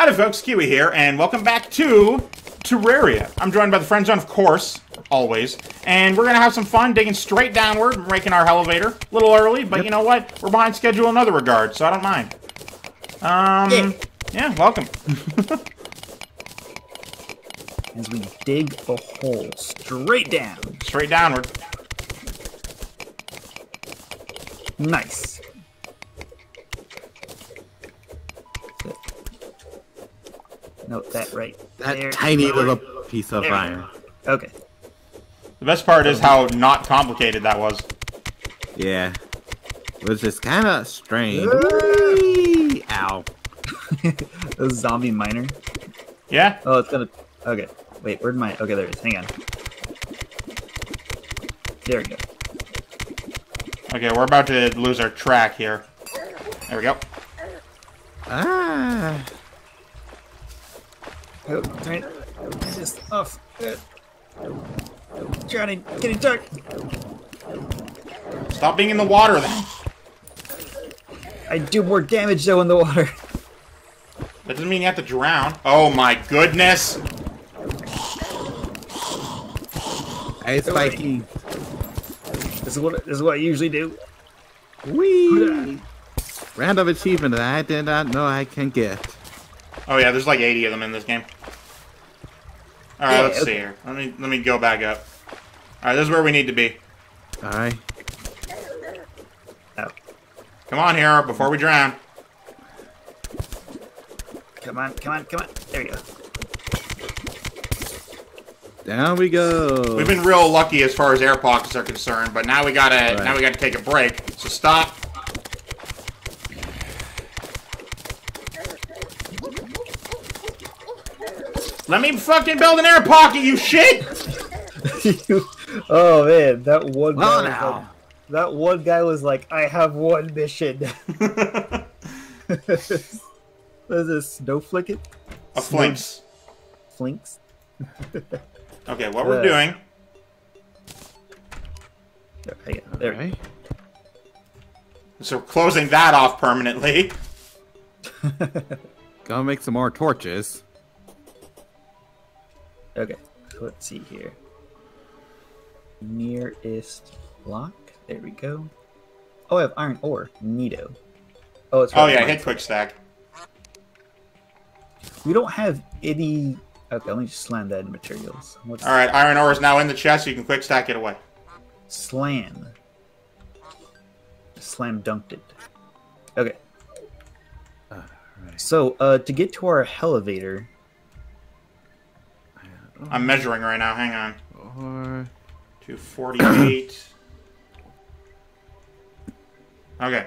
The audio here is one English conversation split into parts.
Howdy folks, Keywii here, and welcome back to Terraria. I'm joined by the friend zone, of course, always, and we're gonna have some fun digging straight downward, making our elevator. A little early, but Yep. you know what? We're behind schedule in other regards, so I don't mind. Um, Yeah. yeah, welcome. As we dig a hole straight down. straight downward. Nice. Note that right That there. tiny little piece of There iron. Okay. The best part is how not complicated that was. Yeah. Which is kind of strange. Whee! Ow. A zombie miner. Yeah? Oh, it's gonna. Okay. Wait, where'd my. Okay, there it is. Hang on. There we go. Okay, we're about to lose our track here. There we go. Ah. Oh, turn it. Just off. Johnny, getting dark. Stop being in the water then. I do more damage though in the water. That doesn't mean you have to drown. Oh my goodness! Hey, Spiky. This is what this is what I usually do. Whee! Random achievement that I did not know I can get. Oh yeah, there's like 80 of them in this game. Alright, Yeah, let's see here. Let me let me go back up. Alright, this is where we need to be. Alright. Oh, Come on here before we drown. come on, come on, come on. There we go. Down we go. We've been real lucky as far as air pockets are concerned, but now we gotta Right. now we gotta take a break. So stop. Let me fucking build an air pocket, you shit! oh man, that one Well guy was now. like, that one guy was like, I have one mission. what is this? Snowflake it? A Flinx. Flinx? Okay, what we're Uh, doing. There, hang on, there. Alright. So we're closing that off permanently. Gonna make some more torches. Okay, so let's see here. Nearest block. There we go. Oh, I have iron ore. Neato. Oh, it's Oh yeah, hit quick stack. We don't have any. Okay, let me just slam that in materials. What's Alright, iron ore is now in the chest, you can quick stack it away. slam? Slam dunked it. Okay. Alright. So, uh, to get to our elevator, I'm measuring right now, hang on. Or 248. okay.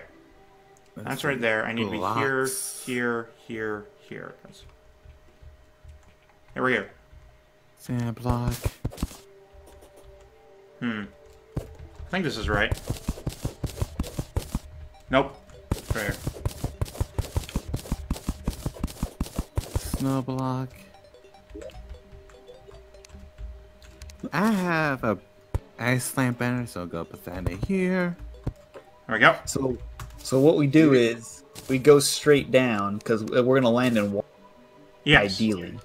That's right there. I need to be here, here, here, here. That's... Here we go. Sand block. Hmm. I think this is right. Nope. Right here. Snow block. I have a ice lamp banner, so I'll go put that in here. There we go. so so what we do is we go straight down because we're gonna land in water Yes. ideally.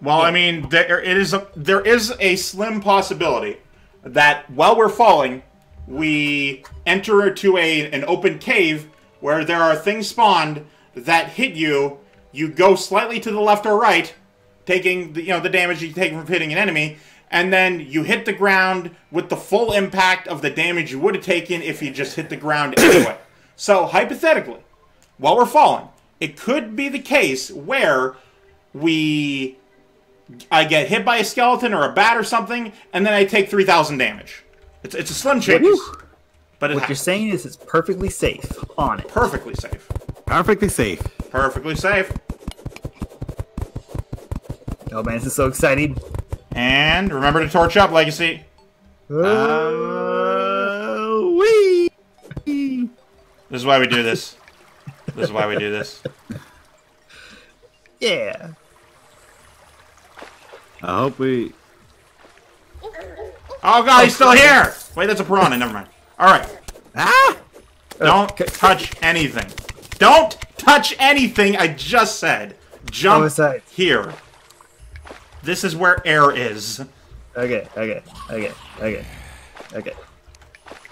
Well, I mean, there it is. A, there is a slim possibility that while we're falling, we enter into a an open cave where there are things spawned that hit you. You go slightly to the left or right, taking the, you know the damage you take from hitting an enemy, and then you hit the ground with the full impact of the damage you would have taken if you just hit the ground anyway. So hypothetically, while we're falling, it could be the case where we I get hit by a skeleton or a bat or something, and then I take 3,000 damage. It's, it's a slim chance. But it What you're saying is it's perfectly safe on it. perfectly safe. Perfectly safe. Perfectly safe. Oh man, this is so exciting. And remember to torch up, Legacy. Oh, wee! This is why we do this. This is why we do this. yeah. I hope we. Oh god, he's still here! Wait, that's a piranha, never mind. Alright, Ah! don't Okay. touch anything. Don't touch anything I just said. Jump Homicide. here. This is where air is. Okay, okay, okay, okay, okay.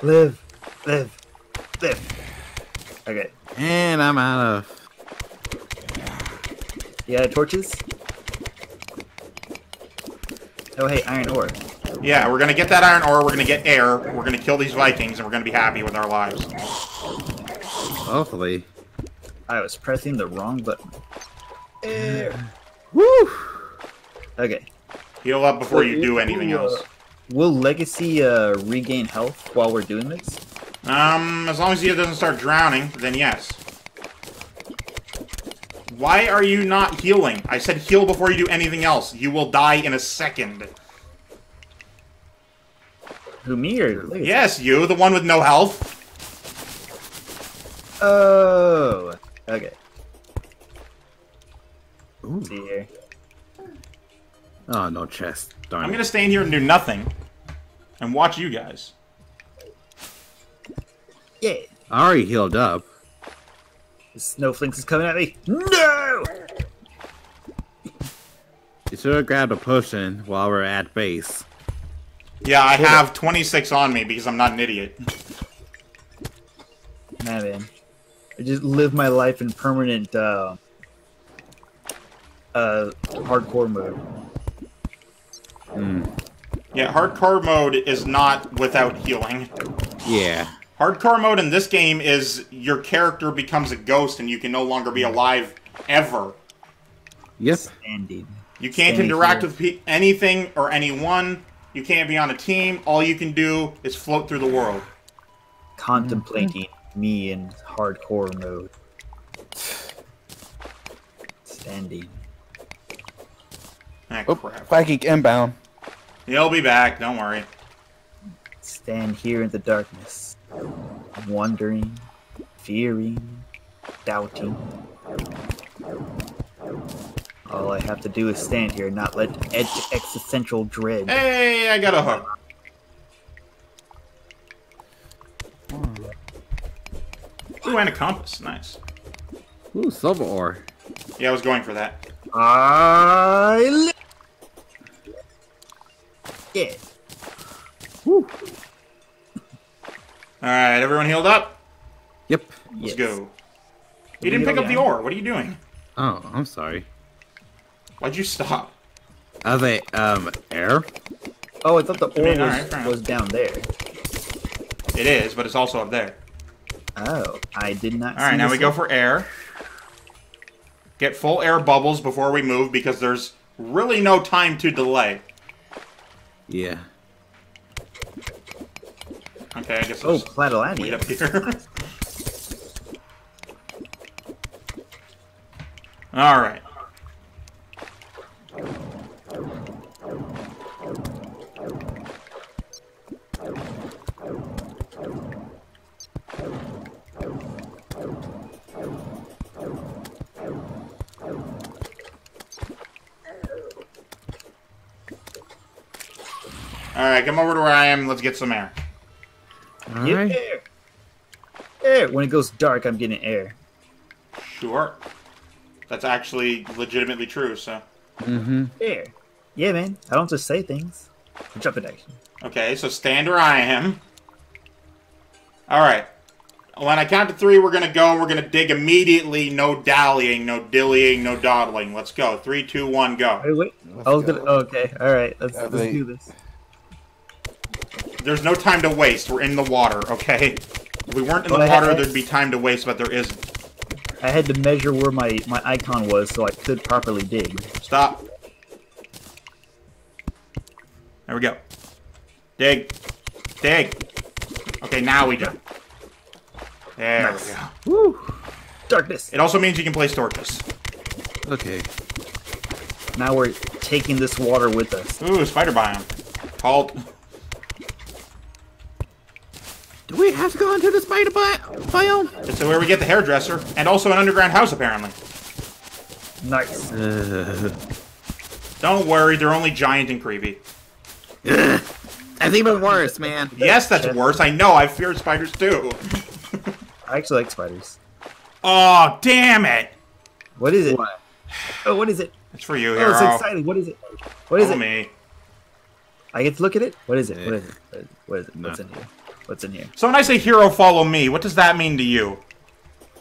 Live, live, live. Okay. And I'm out of. Yeah, torches? Oh, hey, iron ore. Yeah, we're gonna get that iron ore, we're gonna get air, we're gonna kill these Vikings, and we're gonna be happy with our lives. Hopefully. I was pressing the wrong button. Air. Woo! Okay. Heal up before you do anything uh, else. Will Legacy uh, regain health while we're doing this? Um, as long as he doesn't start drowning, then yes. Why are you not healing? I said heal before you do anything else. You will die in a second. Who, me or Legacy? Yes, you, the one with no health. Oh. Okay. Ooh. see here. Oh, no chest. Darn I'm it. gonna stay in here and do nothing. And watch you guys. Yeah. I already healed up. The snowflakes is coming at me. No! You should have grabbed a potion while we're at base. Yeah, I have 26 on me because I'm not an idiot. Nah, man. I just live my life in permanent, uh, uh, hardcore mode. Hmm. Yeah, hardcore mode is not without healing. Yeah. Hardcore mode in this game is your character becomes a ghost and you can no longer be alive ever. Yep. Standing. You can't Standing interact here. with anything or anyone. You can't be on a team. All you can do is float through the world. Contemplating me in hardcore mode. Standing. Ah, Oh, crap. Viking inbound. He'll be back. Don't worry. Stand here in the darkness. Wondering, fearing, doubting. All I have to do is stand here not let ed- existential dread. Hey, I got a hook. Ooh, and a compass. Nice. Ooh, silver ore. Yeah, I was going for that. I li- yeah. Woo. Alright, everyone healed up? Yep. Let's Yes. go. You didn't pick up the ore. What are you doing? Oh, I'm sorry. Why'd you stop? Are they, um, air? Oh, I thought the ore mean, was, alright, fair enough. was down there. It is, but it's also up there. Oh, I did not. Alright, see now this we go for air. Get full air bubbles before we move because there's really no time to delay. Yeah. Okay, I guess Oh, it's way up Platylandia. here. Alright. Alright, come over to where I am. Let's get some air. Get Alright. air. Air. When it goes dark, I'm getting air. Sure. That's actually legitimately true, so. Mm-hmm. Air. Yeah, man. I don't just say things. Jump in action. Okay, so stand where I am. Alright. When I count to three, we're gonna go and we're gonna dig immediately. No dallying, no dillying, no dawdling. Let's go. Three, two, one, go. Wait, wait. Let's I was go. gonna. Okay. All right. Let's Yeah, let's they- do this. There's no time to waste. We're in the water, okay? If we weren't in the Well, I had- water, there'd be time to waste, but there isn't. I had to measure where my my icon was so I could properly dig. Stop. There we go. Dig. Dig. Okay, now we do. There Nice. we go. Woo. Darkness. It also means you can place torches. Okay. Now we're taking this water with us. Ooh, spider biome. Halt. Do we have to go into the spider bi- biome? It's where we get the hairdresser, and also an underground house, apparently. Nice. Uh, Don't worry, they're only giant and creepy. that's even worse, man. Yes, that's worse. I know. I fear spiders too. I actually like spiders. Oh, damn it! What is it? What? Oh, what is it? It's for you, Oh, it's exciting. What is it? What is Follow it? me. I get to look at it. What is it? What is it? What is it? What is it? No. What's in here? What's in here? So when I say hero, follow me, what does that mean to you?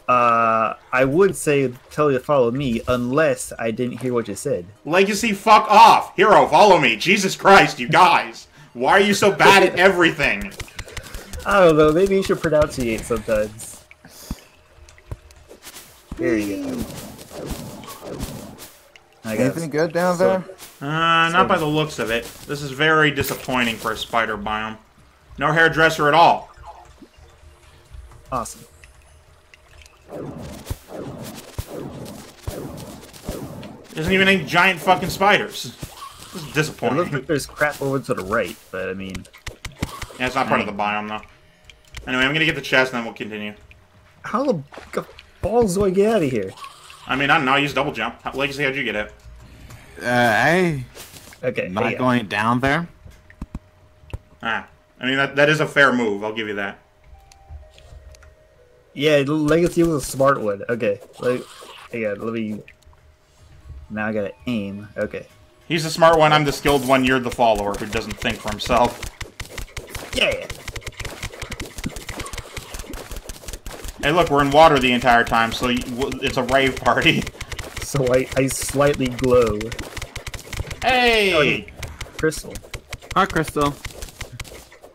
Uh, I would say tell you to follow me unless I didn't hear what you said. Legacy, fuck off. Hero, follow me. Jesus Christ, you guys. Why are you so bad at everything? I don't know. Maybe you should pronunciate sometimes. There you go. I got Anything good down so- there? Uh, not by the looks of it. This is very disappointing for a spider biome. No hairdresser at all. awesome. Isn't even any giant fucking spiders. This is It looks disappointing. like there's crap over to the right, but I mean, Yeah, it's not part of the biome though. Anyway, I'm gonna get the chest and then we'll continue. how the g- balls do I get out of here? I mean, I don't know. I use double jump. How, Legacy, how'd you get it? Uh, I Okay, not hang on. going down there. Ah, I mean that that is a fair move. I'll give you that. Yeah, Legacy was a smart one. Okay, like, hang on, let me. Now I gotta aim. Okay. He's the smart one. I'm the skilled one. You're the follower who doesn't think for himself. Yeah. Hey, look, we're in water the entire time, so it's a rave party. So I I slightly glow. Hey! Oh, crystal. Hi, Crystal.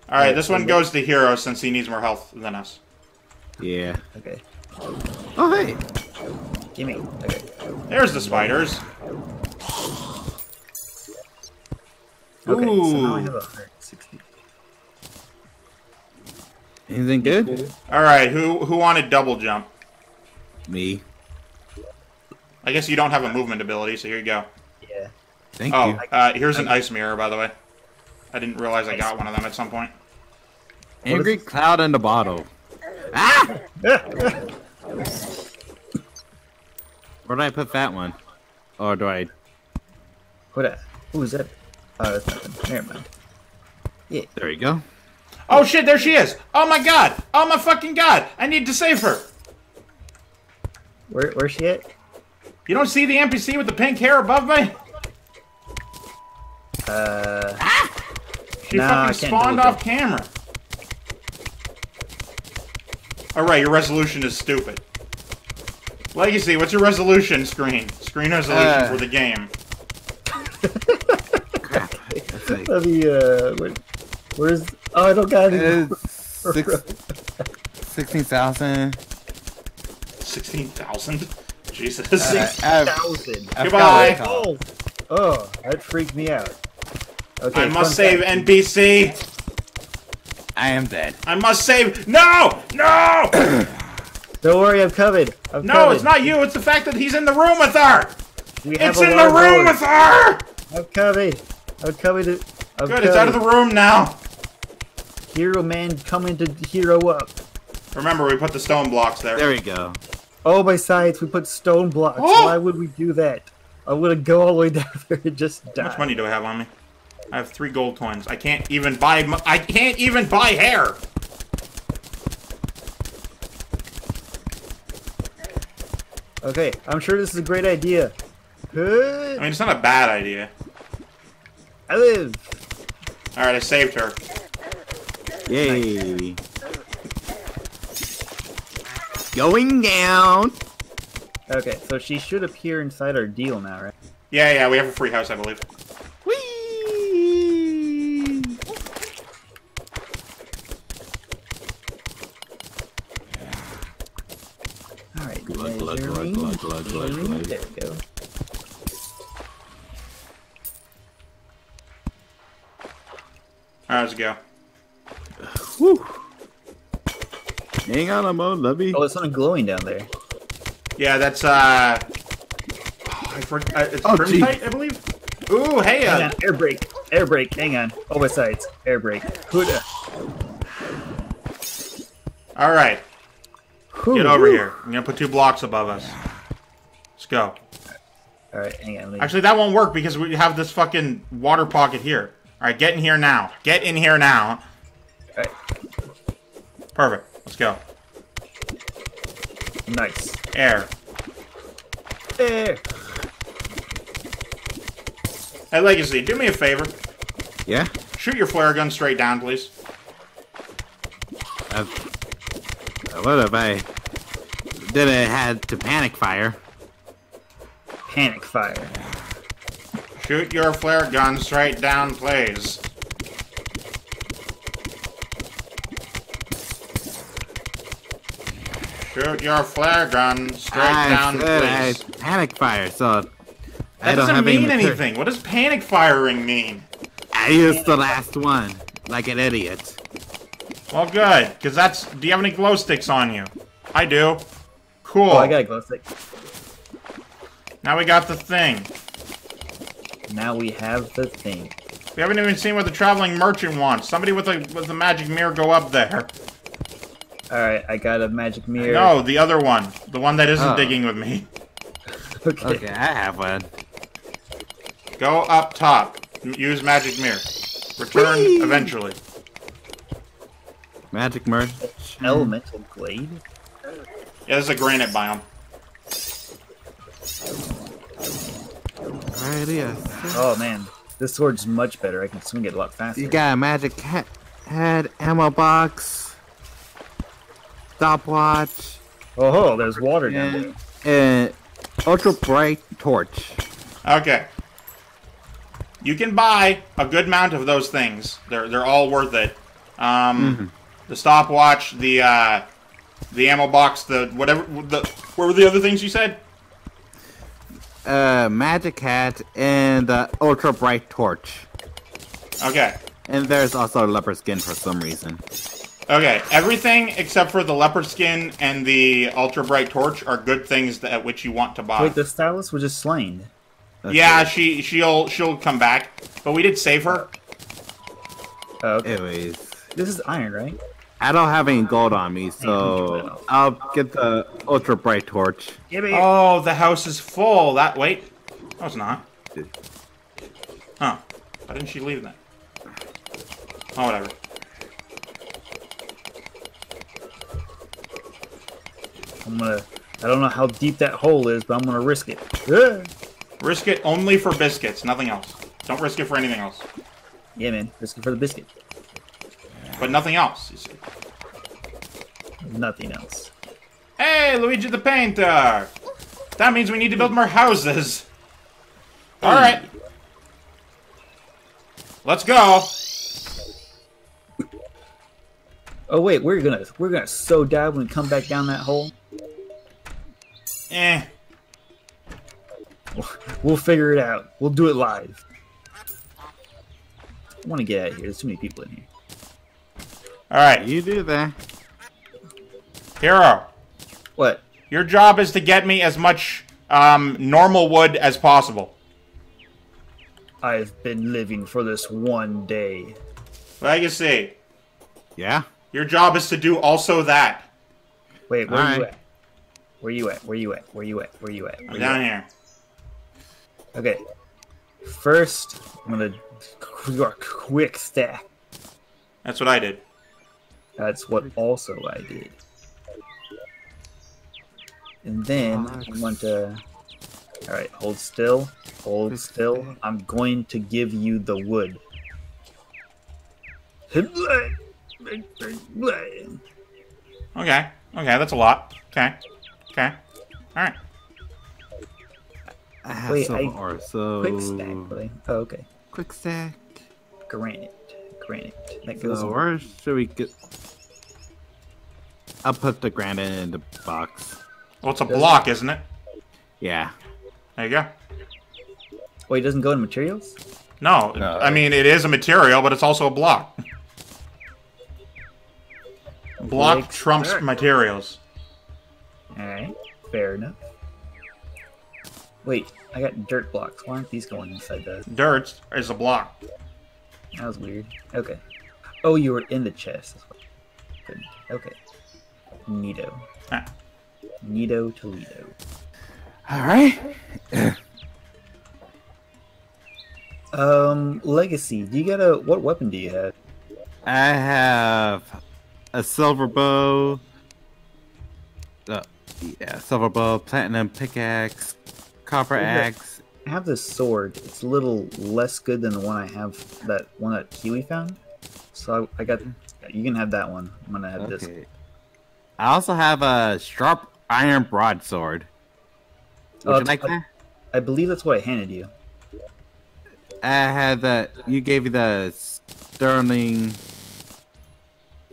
All right, this one goes to Hero since he needs more health than us. Yeah. Okay. Oh, hey. Gimme. Okay. There's the spiders. Okay. So now I have a 160. Anything good? All right, who who wanted double jump? Me. I guess you don't have a movement ability, so here you go. Yeah. Thank Oh, you. uh, here's an ice mirror, by the way. I didn't realize I got one of them at some point. Angry cloud in the bottle. Ah! Where do I put that one? Or do I? What? A, who is that? Oh, that's nothing. Never mind. There you go. Oh shit, there she is! Oh my god! Oh my fucking god! I need to save her! Where where's she at? You don't see the NPC with the pink hair above me? Uh. She Nah, fucking spawned off camera. Alright, your resolution is stupid. Legacy, what's your resolution screen? Screen resolution Uh. for the game. Crap. Let me. Uh. Where, where's? Oh, I don't got any. it's six, 16,000. 16,000? Jesus. Uh, I've- Thousand. I've Goodbye. Oh. Oh, that freaked me out. Okay. I must save fact. NPC! I am dead. I must save- No! No! Don't worry, I'm coming. I'm No, coming. it's not you, it's the fact that he's in the room with her! We It's in the room doors. with her! I'm coming. I'm coming to. I'm Good, it's out of the room now. Hero man coming to hero up. Remember, we put the stone blocks there. There we go. Oh, my science, we put stone blocks. Oh! Why would we do that? I'm gonna go all the way down there and just die. How much money do I have on me? I have three gold coins. I can't even buy. I can't even buy hair. Okay, I'm sure this is a great idea. I mean, it's not a bad idea. I live. All right, I saved her. Yay. Going down. Okay, so she should appear inside our deal now, right? Yeah, yeah, we have a free house, I believe. Whee! All right. Glug, glug, There we go. All right, let's go. Woo! Hang on a moment, lovey. Oh, there's something glowing down there. Yeah, that's uh. oh, I forgot. Uh, it's Oh, Primtite, I believe. Ooh, hey, Hang uh, on, air brake, air brake. Hang on. Oh, my sides, air brake. Huda. all right, Whew. get over here. I'm gonna put two blocks above us. Let's go. All right, hang on. let me- Actually, that won't work because we have this fucking water pocket here. All right, get in here now. Get in here now. All right, Perfect. Let's go. nice. Air. There. Hey, Legacy, do me a favor. Yeah? Shoot your flare gun straight down, please. Uh, what if I did it had to panic fire? Panic fire. Shoot your flare gun straight down, please. Shoot your flare gun straight I down, said I uh, please. panic fire, so That I don't doesn't have any mean mater- anything. What does panic firing mean? I used the last one, like an idiot. Well, good, because that's. Do you have any glow sticks on you? I do. Cool. Oh, I got a glow stick. Now we got the thing. Now we have the thing. We haven't even seen what the traveling merchant wants. Somebody with a with a magic mirror go up there. Alright, I got a magic mirror. No, the other one. The one that isn't Oh. digging with me. Okay. Okay, I have one. Go up top. Use magic mirror. Return Whee! eventually. Magic merge. Elemental Glade? Yeah, this is a granite biome. Right here. Oh man, this sword's much better. I can swing it a lot faster. You got a magic he- head, ammo box, stopwatch, Oh, ho, there's water down there. and, and ultra bright torch. Okay. You can buy a good amount of those things. They're they're all worth it. Um, the stopwatch, the uh, the ammo box, the whatever. The what were the other things you said? Uh, magic hat, and uh, ultra bright torch. Okay. And there's also a leopard skin for some reason. Okay, everything except for the leopard skin and the ultra bright torch are good things that which you want to buy. Wait, the stylist was just slain. That's yeah, it. she she'll she'll come back, but we did save her. Oh, okay. Anyways, This is iron, right? I don't have any gold on me, so I'll get the ultra bright torch. Give me. Oh, the house is full. That wait, no, it's not. Huh? Why didn't she leave that? Oh, whatever. I'm gonna. I don't know how deep that hole is, but I'm gonna risk it. Yeah, Risk it only for biscuits, nothing else. Don't risk it for anything else. yeah man. Risk it for the biscuit. But nothing else. You see. Nothing else. Hey, Luigi the Painter! That means we need to build more houses. Alright. Let's go. Oh wait, we're gonna we're gonna so die when we come back down that hole. Eh. We'll figure it out. We'll do it live. I want to get out of here. There's too many people in here. Alright, You do that. Hero. What? Your job is to get me as much um, normal wood as possible. I've been living for this one day. Legacy. Yeah. Your job is to do also that. Wait, where are you Alright. at? Where you at? Where you at? Where you at? Where you at? Where I'm you down at? here. Okay. First, I'm gonna do a quick stack. That's what I did. That's what also I did. And then I'm going to. Alright, hold still. Hold still. I'm going to give you the wood. Okay. Okay, that's a lot. Okay. Okay. Alright. I have Wait, silver I- ore, so Quick stack, really. Oh, okay. quick stack. Granite. Granite. That goes. So where should we get? I'll put the granite in the box. Well, it's a block, isn't it? Yeah. There you go. Wait, it doesn't go in materials? No, No. I mean, it is a material, but it's also a block. block Like trumps that. materials. Alright, fair enough. Wait, I got dirt blocks. Why aren't these going inside the... Dirt is a block. That was weird. Okay. Oh, you were in the chest. Okay. Neato. Ah. Neato Toledo. All right. Um, Legacy, do you got a... What weapon do you have? I have a silver bow. Uh, yeah, silver bow, platinum pickaxe, copper axe, I have this sword. It's a little less good than the one I have. That one that Keywii found. So I, I got. You can have that one. I'm gonna have this. I also have a sharp iron broadsword. Would Uh, you like I- that? I believe that's what I handed you. I had the. You gave me the sterling,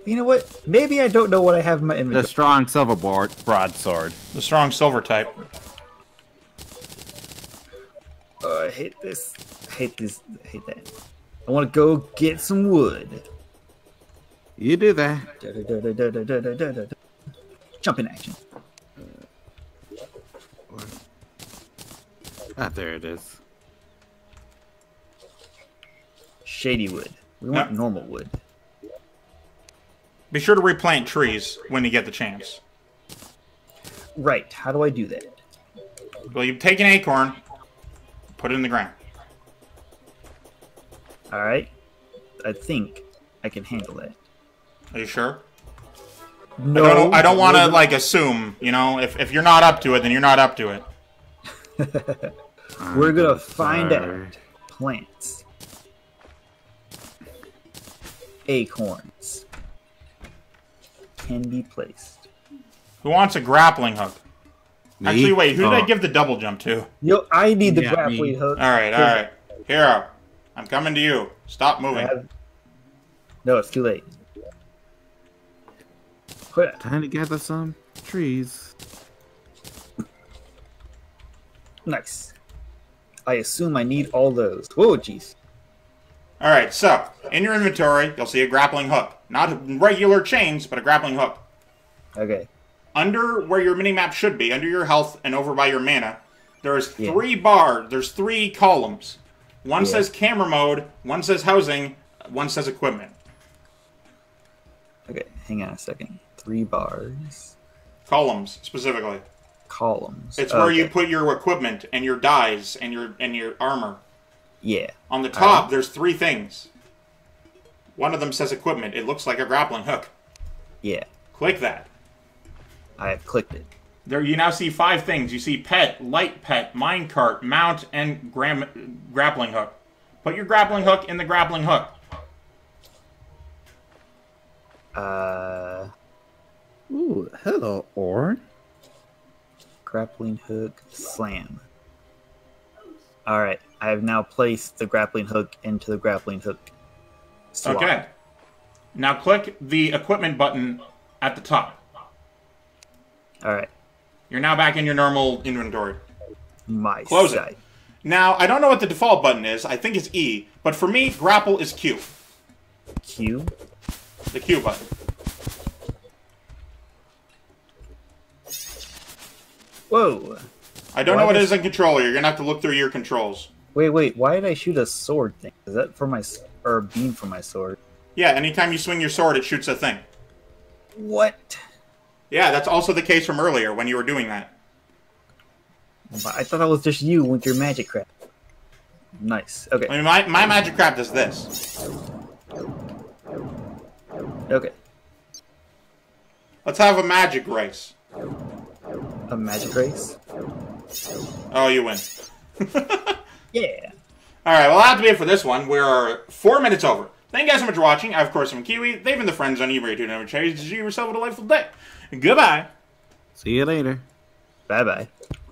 You know what? Maybe I don't know what I have in my inventory. the strong silver board broadsword. The strong silver type. Uh, oh, I hate this. I hate this. I hate that. I want to go get some wood. You do that. Jump in action. Uh, ah, there it is. Shadewood. We want no. normal wood. Be sure to replant trees when you get the chance. Right. How do I do that? Well, you take an acorn, put it in the ground. All right. I think I can handle it. Are you sure? No, I don't, I don't want to like assume. You know, if if you're not up to it, then you're not up to it. We're gonna find Sorry. out. Plants. Acorns. Can be placed. Who wants a grappling hook? Me? Actually, wait. Who did I Oh, give the double jump to? Yo, I need the Yeah, grappling me. hook. All right, all right. Hero, I'm coming to you. Stop moving. have- No, it's too late. Quit. Time to gather some trees. Nice. I assume I need all those. Whoa, jeez. All right. So in your inventory, you'll see a grappling hook. Not regular chains, but a grappling hook. Okay. Under where your mini map should be, under your health and over by your mana, there's Yeah. three bar. There's three columns. One Yeah. says camera mode, one says housing, one says equipment. Okay, hang on a second. Three bars. Columns specifically. Columns. It's where you put your equipment and your dyes and your and your armor. Yeah. On the top, Alright. there's three things. One of them says equipment. It looks like a grappling hook. Yeah. Click that. I have clicked it. There, you now see five things. You see pet, light pet, minecart, mount, and gram- grappling hook. Put your grappling hook in the grappling hook. Uh, Ooh, hello, Orn. grappling hook slam. All right, I have now placed the grappling hook into the grappling hook. slot. Okay. Now click the equipment button at the top. All right, You're now back in your normal inventory. my Close it. Now, I don't know what the default button is. I think it's E. But for me, grapple is Q. Q. The Q button. Whoa. I don't Why know what it does- in controller. You're going to have to look through your controls. Wait, wait. Why did I shoot a sword thing? Is that for my or a beam for my sword? Yeah, anytime you swing your sword, it shoots a thing. What? Yeah, that's also the case from earlier when you were doing that. I thought that was just you with your magic crap. Nice. Okay. I mean, my, my magic crap does this. Okay. Let's have a magic race. A magic race. Oh, you win. Yeah. All right, well, that'll have to be it for this one. We're four minutes over. Thank you guys so much for watching. I, of course, am Keywii. They've been the friends on eBay. Do never change. You yourself a delightful day. Goodbye. See you later. Bye bye.